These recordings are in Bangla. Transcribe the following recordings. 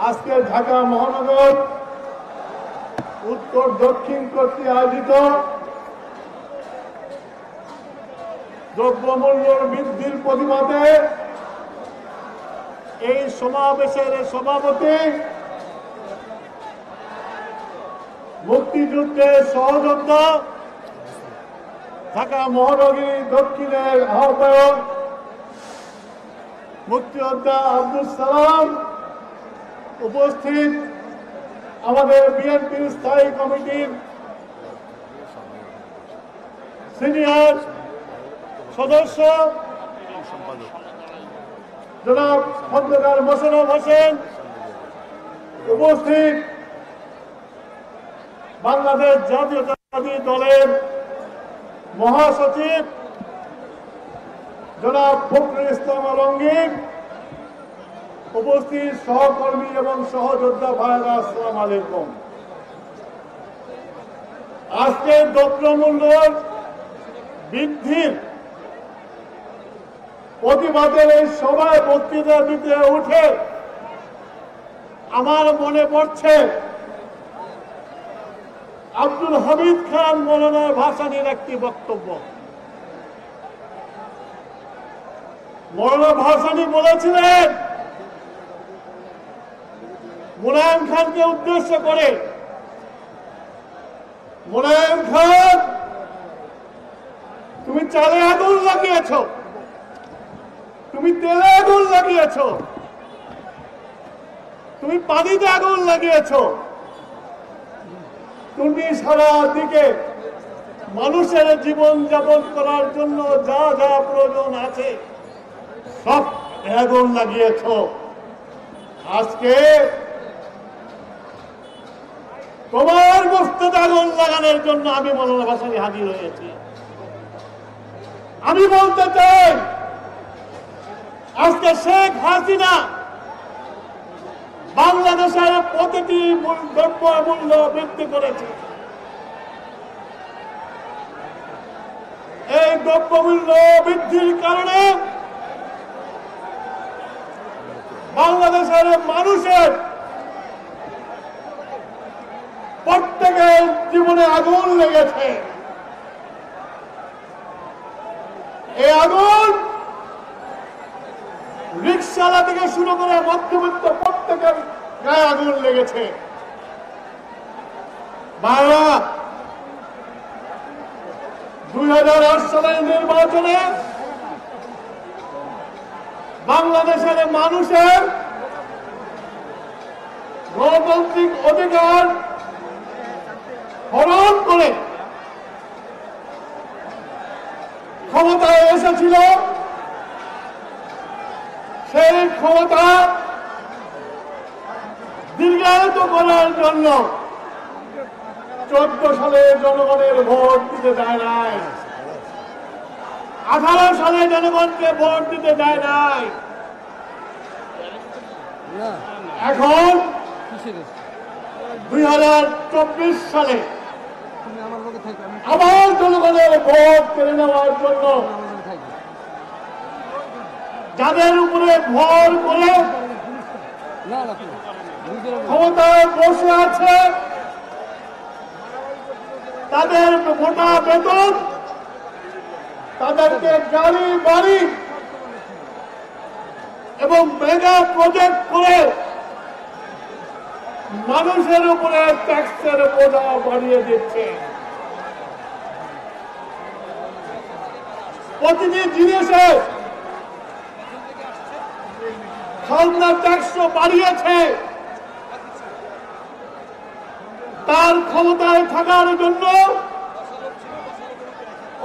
আজকে ঢাকা মহানগর, উত্তর, দক্ষিণ কর্তৃক আয়োজিত দ্রব্যমূল্য বৃদ্ধির প্রতিবাদে এই সমাবেশের সভাপতি মুক্তিযুদ্ধের সহযোদ্ধা ঢাকা মহানগরী দক্ষিণের আহ্বায়ক মুক্তিযোদ্ধা আব্দুল সালাম উপস্থিত আমাদের বিএনপির স্থায়ী কমিটির সিনিয়র সদস্য জনাব খন্দকার মোশারফ হোসেন উপস্থিত বাংলাদেশ জাতীয়তাবাদী দলের মহাসচিব জনাব ফখরুল ইসলাম আলমগীর, উপস্থিত সহকর্মী এবং সহযোদ্ধা ভাইরা আসসালাম আলাইকুম। আজকে দ্রব্যমূল্য বৃদ্ধির প্রতিবাদের এই সভায় বক্তৃতা দিতে উঠে আমার মনে পড়ছে আব্দুল হামিদ খান মৌলানার ভাসানির একটি বক্তব্য। মৌলানা ভাসানি বলেছিলেন মুলায়ম খানকে উদ্দেশ্য করে। মুলায়ম খান, তুমি চালে আগুন লাগিয়েছ, তুমি তেলে আগুন লাগিয়েছ, তুমি পানিতে আগুন লাগিয়েছ। তুমি সারা দিকে মানুষের জীবন যাপন করার জন্য যা যা প্রয়োজন আছে, সব আগুন লাগিয়েছ। আজকে তোমার বস্তুতে আগুন লাগানোর জন্য আমি মৌলানা ভাসানি হাজির হয়েছি। আমি বলতে চাই, আজকে শেখ হাসিনা বাংলাদেশের প্রতিটি দ্রব্য মূল্য বৃদ্ধি করেছে। এই দ্রব্য মূল্য বৃদ্ধির কারণে বাংলাদেশের মানুষের প্রত্যেকের জীবনে আগুন লেগেছে। এই আগুন রিক্সাওয়ালা থেকে শুরু করে মধ্যবিত্ত প্রত্যেকের গায়ে আগুন লেগেছে। বাংলা দুই হাজার আট সালের নির্বাচনে বাংলাদেশের মানুষের গণতান্ত্রিক অধিকার হরণ করে ক্ষমতায় এসেছিল সেই ক্ষমতা দীর্ঘায়িত করার জন্য চোদ্দ সালে জনগণের ভোট দিতে দেয় নাই। আঠারো সালে জনগণকে ভোট দিতে দেয় নাই। এখন দুই হাজার চব্বিশ সালে আবার জনগণের ভোট কেড়ে নেওয়ার জন্য যাদের উপরে ভর করে ক্ষমতায় বসে আছে। তাদের মোটা বেতন, তাদেরকে গাড়ি বাড়ি এবং মেগা প্রজেক্ট করে মানুষের উপরে ট্যাক্সের বোঝা বাড়িয়ে দিচ্ছে। প্রতিটি জিনিসে খাজনা ট্যাক্স বাড়িয়েছে। তার ক্ষমতায় থাকার জন্য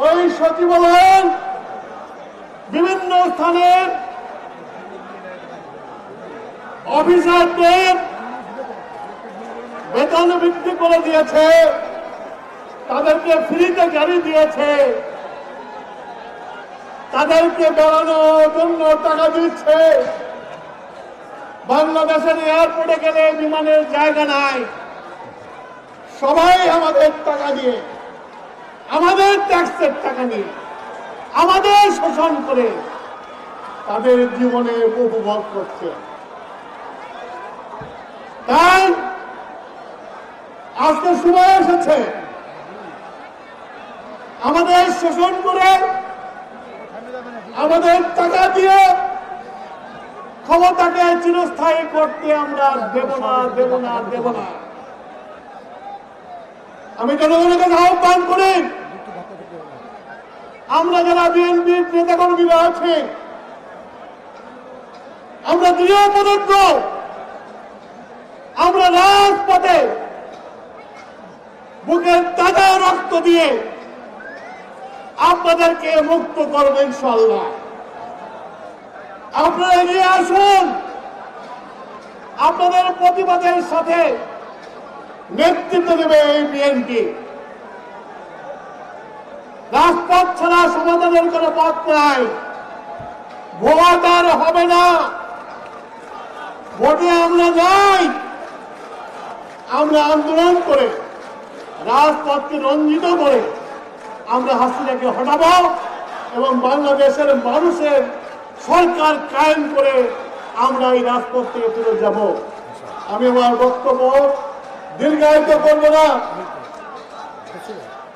ওই সচিবালয়ের বিভিন্ন স্থানের অফিসারদের বেতন বৃদ্ধি করে দিয়েছে, তাদেরকে ফ্রিতে গাড়ি দিয়েছে, তাদেরকে বেড়ানোর জন্য টাকা দিচ্ছে। বাংলাদেশের এয়ারপোর্টে গেলে বিমানের জায়গা নাই। সবাই আমাদের টাকা দিয়ে, আমাদের ট্যাক্সের টাকা নিয়ে আমাদের শোষণ করে তাদের জীবনে উপভোগ করছে। তাই আজকে সময় এসেছে। আমাদের শোষণ করে আমাদের টাকা দিয়ে ক্ষমতাকে চিরস্থায়ী করতে আমরা দেব না দেব না দেব না। আমি জনগণের কাছে আহ্বান করি। আমরা যারা বিএনপির নেতাকর্মীরা আছে আমরা দৃঢ় প্রদত্ত আমরা রাজপথে বুকের তাজা রক্ত দিয়ে আপনাদেরকে মুক্ত করব ইনশাল্লাহ আপনারা এগিয়ে আসুন। আপনাদের প্রতিবাদের সাথে নেতৃত্ব দেবে এই বিএনপি। রাজপথ ছাড়া সমাধানের কোনো পথ নাই। ভোট আর হবে না। ভোটে আমরা যাই। আমরা আন্দোলন করে, রাজপথকে রঞ্জিত করে আমরা হাসিনাকে হটাবো এবং বাংলাদেশের মানুষের সরকার কায়েম করে আমরা এই রাজপথ থেকে ফিরে যাব। আমি আমার বক্তব্য দীর্ঘায়িত করব না।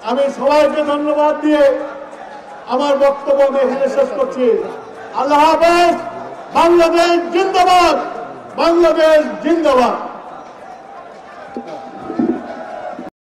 আমি সবাইকে ধন্যবাদ দিয়ে আমার বক্তব্য আমি এখানে শেষ করছি। আল্লাহ হাফেজ, বাংলাদেশ জিন্দাবাদ বাংলাদেশ জিন্দাবাদ।